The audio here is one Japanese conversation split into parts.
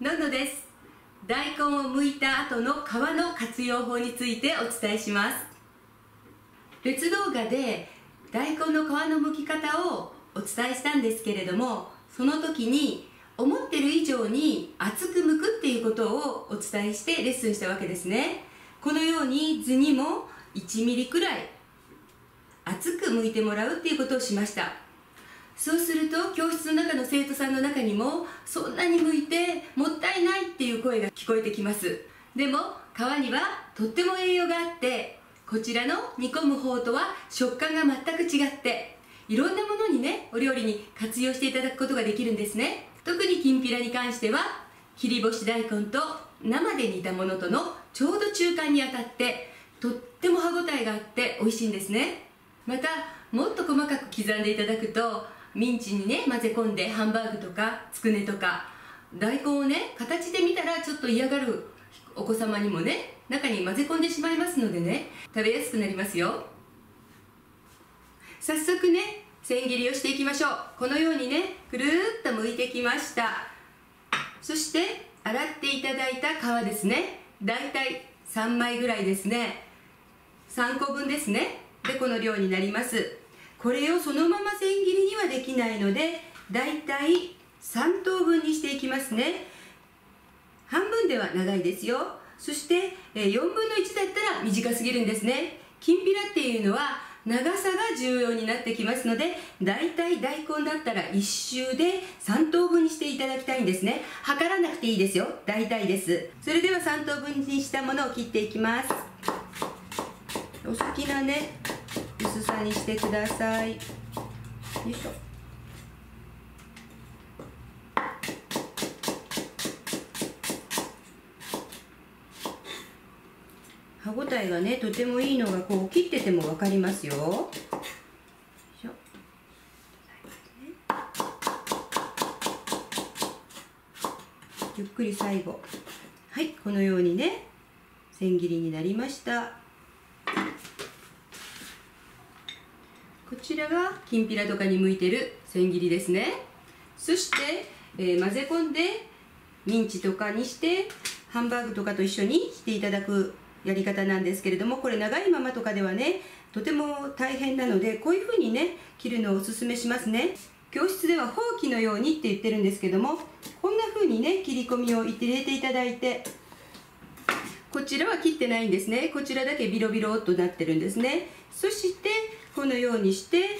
ののです。大根を剥いた後の皮の活用法についてお伝えします。別動画で大根の皮の剥き方をお伝えしたんですけれどもその時に思ってる以上に厚く剥くっていうことをお伝えしてレッスンしたわけですね。このように図にも1ミリくらい厚く剥いてもらうっていうことをしました。そうすると教室の中の生徒さんの中にもそんなに剥いてもったいないっていう声が聞こえてきます。でも皮にはとっても栄養があってこちらの煮込む方とは食感が全く違っていろんなものにねお料理に活用していただくことができるんですね。特にきんぴらに関しては切り干し大根と生で煮たものとのちょうど中間にあたってとっても歯ごたえがあって美味しいんですね。またもっと細かく刻んでいただくとミンチにね混ぜ込んでハンバーグとかつくねとか大根をね形で見たらちょっと嫌がるお子様にもね中に混ぜ込んでしまいますのでね食べやすくなりますよ。早速ね千切りをしていきましょう。このようにねくるっと剥いてきました。そして洗っていただいた皮ですね。だいたい3枚ぐらいですね。3個分ですね。でこの量になります。これをそのまま千切りにはできないのでだいたい3等分にしていきますね。半分では長いですよ。そして4分の1だったら短すぎるんですね。きんぴらっていうのは長さが重要になってきますのでだいたい大根だったら1周で3等分にしていただきたいんですね。測らなくていいですよ。大体です。それでは3等分にしたものを切っていきます。お好きなね薄さにしてください。よいしょ。歯ごたえがねとてもいいのがこう切ってても分かりますよ。ゆっくり最後。はいこのようにね千切りになりました。こちらがきんぴらとかに向いてる千切りですね。そして、えー、混ぜ込んでミンチとかにしてハンバーグとかと一緒にしていただくやり方なんですけれどもこれ長いままとかではねとても大変なのでこういうふうにね切るのをおすすめしますね。教室ではほうきのようにって言ってるんですけどもこんな風にね切り込みを入れていただいてこちらは切ってないんですね。こちらだけビロビロっとなってるんですね。そしてこのようにして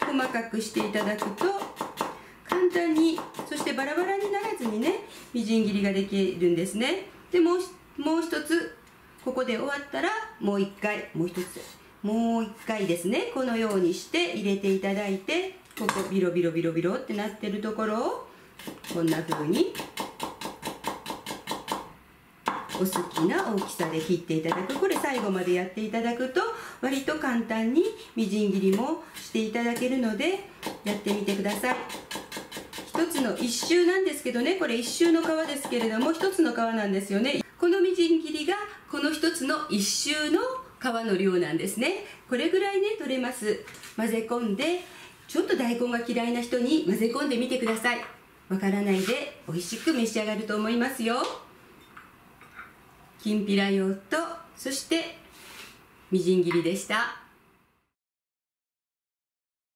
細かくしていただくと簡単にそしてバラバラにならずにねみじん切りができるんですね。でもうもう一つここで終わったらもう一回もう一つもう一回ですね。このようにして入れていただいてここビロビロビロビロってなってるところをこんな風にお好きな大きさで切っていただく。これ最後までやっていただくと割と簡単にみじん切りもしていただけるのでやってみてください。一つの一周なんですけどね。これ一周の皮ですけれども一つの皮なんですよね。このみじん切りがこの一つの一周の皮の量なんですね。これぐらいね取れます。混ぜ込んでちょっと大根が嫌いな人に混ぜ込んでみてください。わからないで美味しく召し上がると思いますよ。きんぴら用とそしてみじん切りでした。